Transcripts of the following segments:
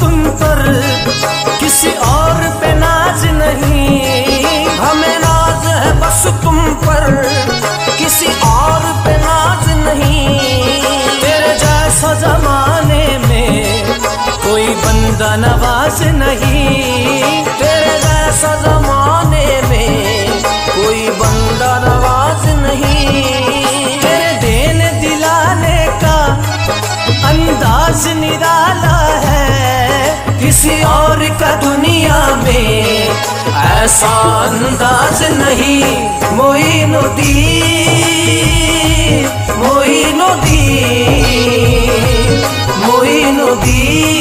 तुम पर किसी और पे नाज नहीं। हमें नाज है बस तुम पर किसी और पे नाज नहीं। तेरे जैसा जमाने में कोई बंदा नवाज़ नहीं। तेरे जैसा जमाने में कोई बंदा नवाज़ नहीं। तेरे देने दिलाने का अंदाज निराला है। किसी और का दुनिया में। ऐसा अंदाज नहीं मोइनुद्दीन मोइनुद्दीन मोइनुद्दीन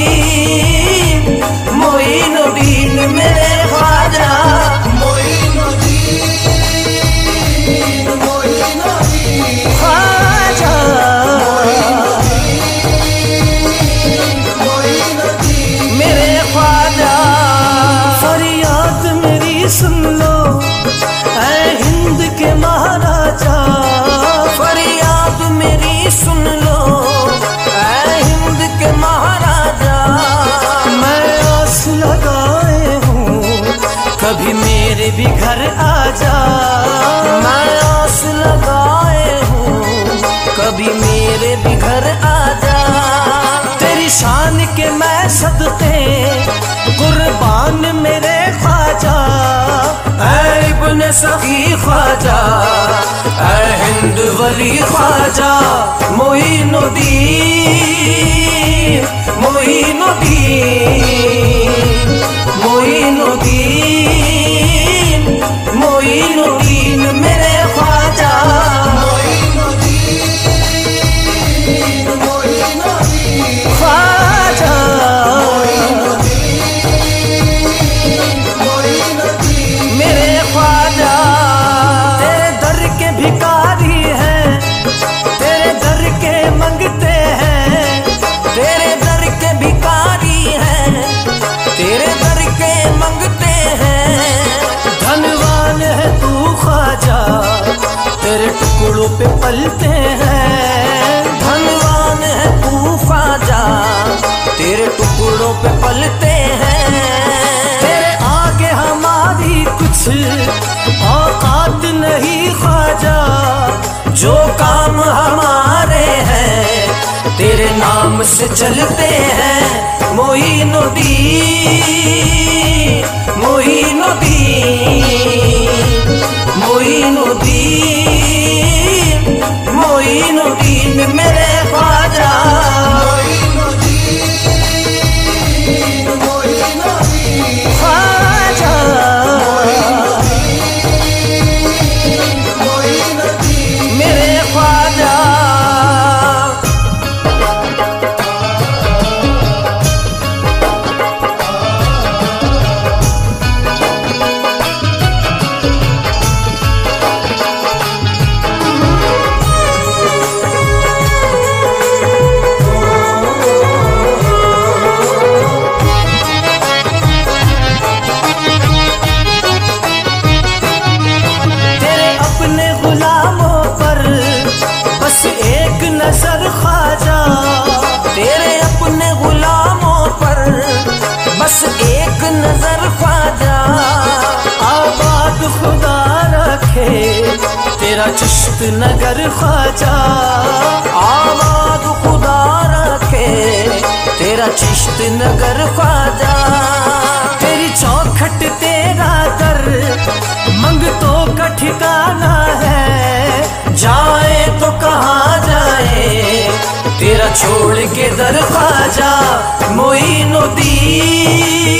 भी घर आ जा। मैं आस लगाए हूँ, कभी मेरे भी घर आ जा। तेरी शान के मैं सदके कुर्बान मेरे ख्वाजा। इब्न सखी ख्वाजा हिंद वली ख्वाजा मोइनुद्दीन पे पलते हैं। धनवान है तू ख्वाजा तेरे टुकड़ों पे पलते हैं। तेरे आगे हमारी कुछ औकात नहीं ख्वाजा, जो काम हमारे हैं, तेरे नाम से चलते हैं मोइनुद्दीन तेरा चिश्त नगर ख्वाजा आबाद खुदा रखे। तेरा चिश्त नगर ख्वाजा, तेरी चौखट तेरा दर मंगतों का ठिकाना है, जाए तो कहाँ जाए। तेरा छोड़ के दर ख्वाजा मोइनुद्दीन